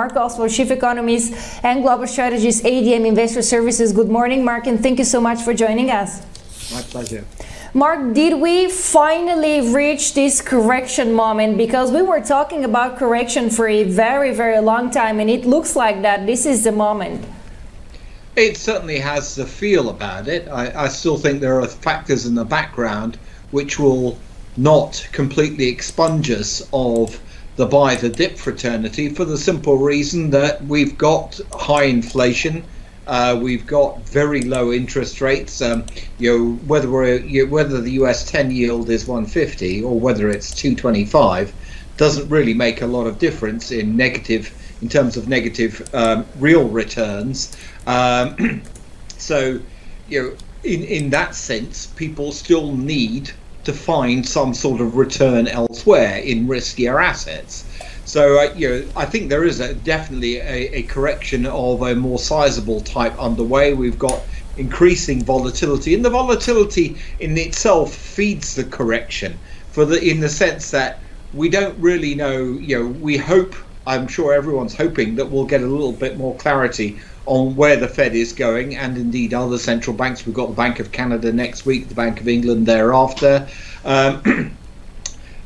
Mark Oswald, Chief Economist and Global Strategist, ADM Investor Services. Good morning, Mark, and thank you so much for joining us. My pleasure. Mark, did we finally reach this correction moment? Because we were talking about correction for a very, very long time, and it looks like that this is the moment. It certainly has the feel about it. I, I still think there are factors in the background which will not completely expunge us of the buy the dip fraternity for the simple reason that we've got high inflation uh, we've got very low interest rates. Um, you know, whether we're you whether the U.S. 10 yield is 150 or whether it's 225 doesn't really make a lot of difference in negative in terms of negative um, real returns. Um, so, you know, in in that sense, people still need to find some sort of return elsewhere in riskier assets. So uh, you know, I think there is a, definitely a, a, correction of a more sizable type underway. We've got increasing volatility, and the volatility in itself feeds the correction for the in the sense that we don't really know. You know, we hope. I'm sure everyone's hoping that we'll get a little bit more clarity on where the Fed is going, and indeed other central banks. We've got the Bank of Canada next week, the Bank of England thereafter. Um,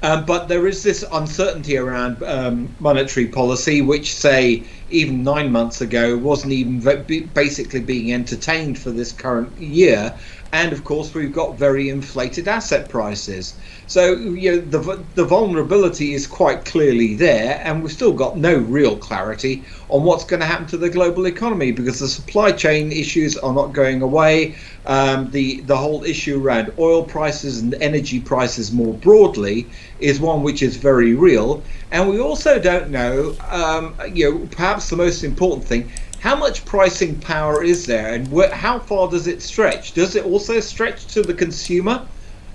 Um, but there is this uncertainty around um, monetary policy, which, say, even nine months ago, wasn't even basically being entertained for this current year. And of course, we've got very inflated asset prices. So you know, the the vulnerability is quite clearly there, and we've still got no real clarity on what's going to happen to the global economy because the supply chain issues are not going away. Um, the the whole issue around oil prices and energy prices more broadly is one which is very real, and we also don't know. Um, you know, perhaps the most important thing how much pricing power is there and wh- how far does it stretch? Does it also stretch to the consumer?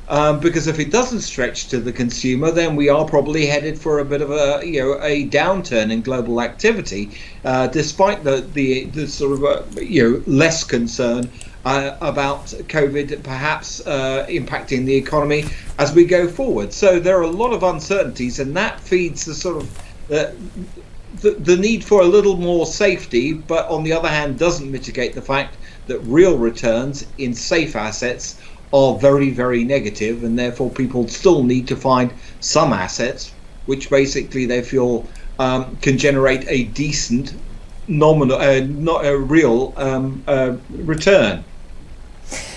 Um, because if it doesn't stretch to the consumer, then we are probably headed for a bit of a you know a downturn in global activity, uh, despite the, the the sort of uh, you know less concern uh, about COVID perhaps uh, impacting the economy as we go forward. So there are a lot of uncertainties, and that feeds the sort of uh, the, the need for a little more safety, but on the other hand, doesn't mitigate the fact that real returns in safe assets are very, very negative, and therefore people still need to find some assets which basically they feel um, can generate a decent nominal, uh, not a real um, uh, return.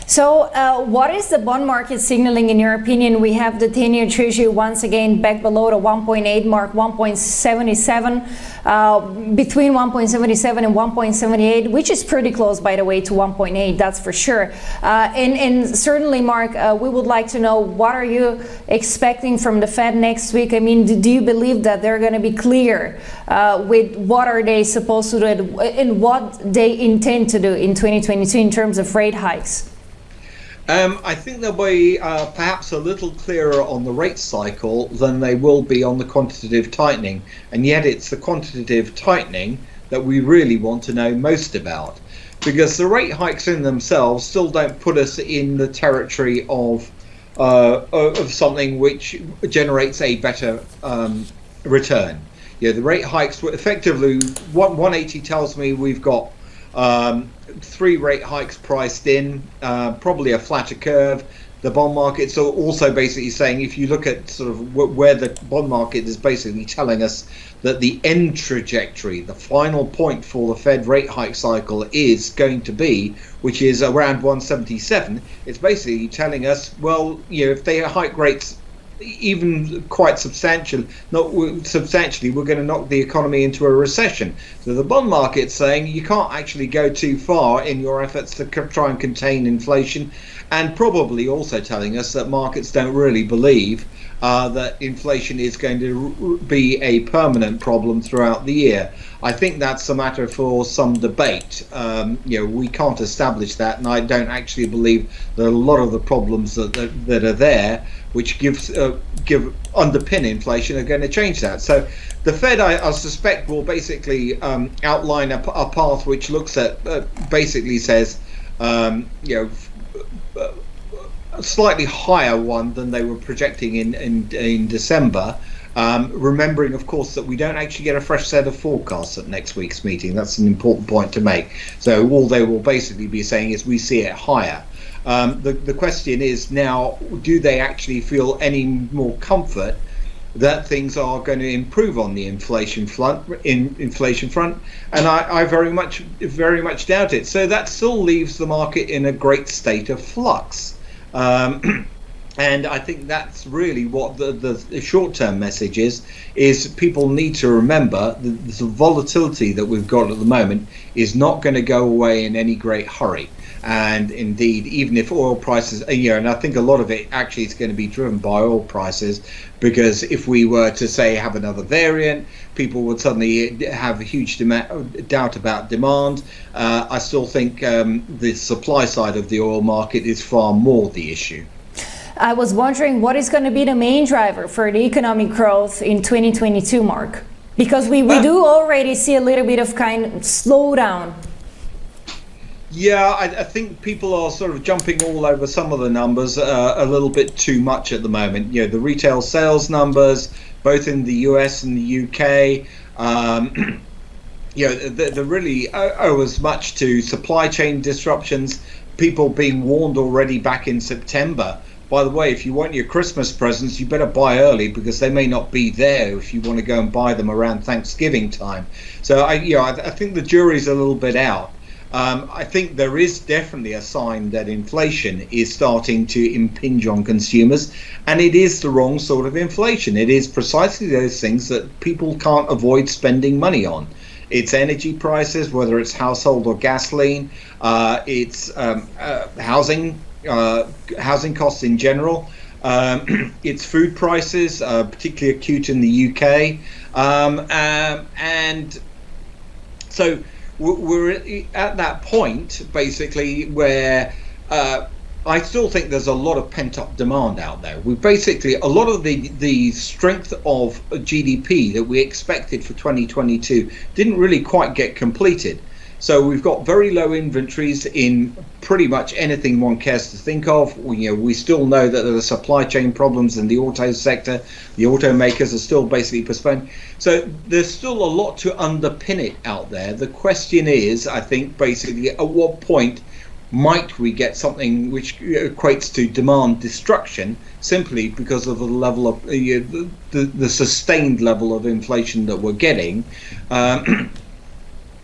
So, uh, what is the bond market signaling in your opinion? We have the 10 year Treasury once again back below the 1.8 mark, 1.77, uh, between 1.77 and 1.78, which is pretty close, by the way, to 1.8, that's for sure. Uh, and, and, certainly, Mark, uh, we would like to know what are you expecting from the Fed next week? I mean, do, do you believe that they're going to be clear uh, with what are they supposed to do and what they intend to do in 2022 in terms of rate hikes? Um, I think they'll be uh, perhaps a little clearer on the rate cycle than they will be on the quantitative tightening, and yet it's the quantitative tightening that we really want to know most about, because the rate hikes in themselves still don't put us in the territory of uh, of something which generates a better um, return. Yeah, the rate hikes were effectively 180 tells me we've got um, three rate hikes priced in, uh, probably a flatter curve. The bond market's also basically saying if you look at sort of where the bond market is basically telling us that the end trajectory, the final point for the Fed rate hike cycle is going to be, which is around 177. It's basically telling us, well, you know, if they hike rates even quite substantial, not substantially, we're going to knock the economy into a recession. So the bond market's saying you can't actually go too far in your efforts to try and contain inflation, and probably also telling us that markets don't really believe uh, that inflation is going to be a permanent problem throughout the year. I think that's a matter for some debate. Um, you know, we can't establish that, and I don't actually believe that a lot of the problems that that, that are there, which gives uh, give underpin inflation, are going to change that. So, the Fed, I, I suspect, will basically um, outline a, a, path which looks at uh, basically says, um, you know slightly higher one than they were projecting in in, in December. Um, remembering, of course, that we don't actually get a fresh set of forecasts at next week's meeting. That's an important point to make. So all they will basically be saying is we see it higher. Um, the, the question is now, do they actually feel any more comfort that things are going to improve on the inflation front in inflation front and I, I, very much very much doubt it so that still leaves the market in a great state of flux um, and I think that's really what the, the short-term message is is people need to remember the, the volatility that we've got at the moment is not going to go away in any great hurry and indeed, even if oil prices, you know, and I think a lot of it actually is going to be driven by oil prices, because if we were to say have another variant, people would suddenly have a huge doubt about demand. Uh, I still think um, the supply side of the oil market is far more the issue. I was wondering what is going to be the main driver for the economic growth in 2022, Mark? Because we, we uh, do already see a little bit of kind of slowdown yeah, I, I, think people are sort of jumping all over some of the numbers uh, a little bit too much at the moment. You know, the retail sales numbers, both in the US and the UK, um, you know, they, they really owe as much to supply chain disruptions, people being warned already back in September. By the way, if you want your Christmas presents, you better buy early because they may not be there if you want to go and buy them around Thanksgiving time. So, I, you know, I, I think the jury's a little bit out. Um, I think there is definitely a sign that inflation is starting to impinge on consumers, and it is the wrong sort of inflation. It is precisely those things that people can't avoid spending money on. It's energy prices, whether it's household or gasoline. Uh, it's um, uh, housing, uh, housing costs in general. Um, it's food prices, uh, particularly acute in the UK, um, um, and so we're at that point basically where uh, I still think there's a lot of pent up demand out there. We basically a lot of the the strength of GDP that we expected for 2022 didn't really quite get completed. So we've got very low inventories in pretty much anything one cares to think of. We, you know, we still know that there are supply chain problems in the auto sector. The automakers are still basically postponed. So there's still a lot to underpin it out there. The question is, I think, basically, at what point might we get something which equates to demand destruction simply because of the level of the, the, the sustained level of inflation that we're getting? Um,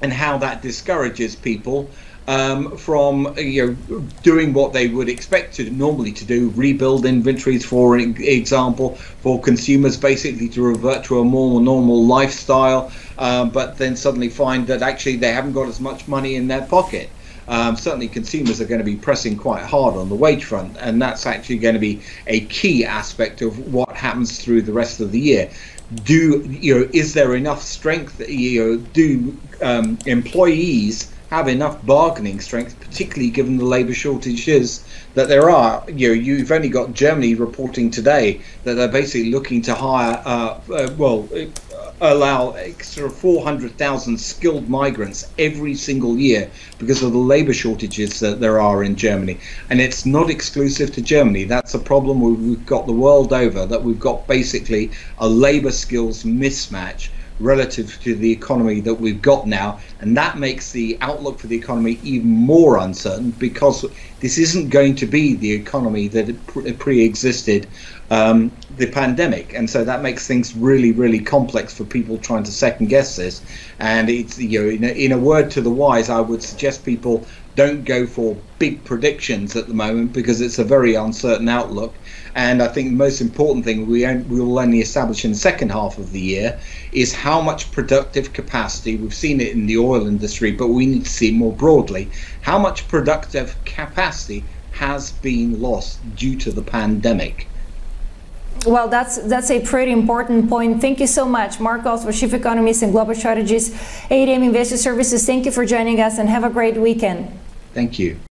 and how that discourages people um, from you know doing what they would expect to normally to do, rebuild inventories, for example, for consumers basically to revert to a more normal lifestyle, um, but then suddenly find that actually they haven't got as much money in their pocket. Um, certainly, consumers are going to be pressing quite hard on the wage front, and that's actually going to be a key aspect of what happens through the rest of the year do you know is there enough strength you know do um, employees have enough bargaining strength particularly given the labor shortages that there are? You know you've only got Germany reporting today that they're basically looking to hire uh, uh, well allow extra 400,000 skilled migrants every single year because of the labor shortages that there are in Germany. And it's not exclusive to Germany. That's a problem we've got the world over, that we've got basically a labor skills mismatch relative to the economy that we've got now. And that makes the outlook for the economy even more uncertain because this isn't going to be the economy that pre existed um, the pandemic. And so that makes things really, really complex for people trying to second guess this. And it's, you know, in a, in a word to the wise, I would suggest people don't go for big predictions at the moment because it's a very uncertain outlook. And I think the most important thing we, will only establish in the second half of the year is how much productive capacity, we've seen it in the oil industry, but we need to see more broadly, how much productive capacity has been lost due to the pandemic. Well, that's that's a pretty important point. Thank you so much, Mark Oswald, Chief Economist and Global Strategist, ADM Investor Services. Thank you for joining us and have a great weekend. Thank you.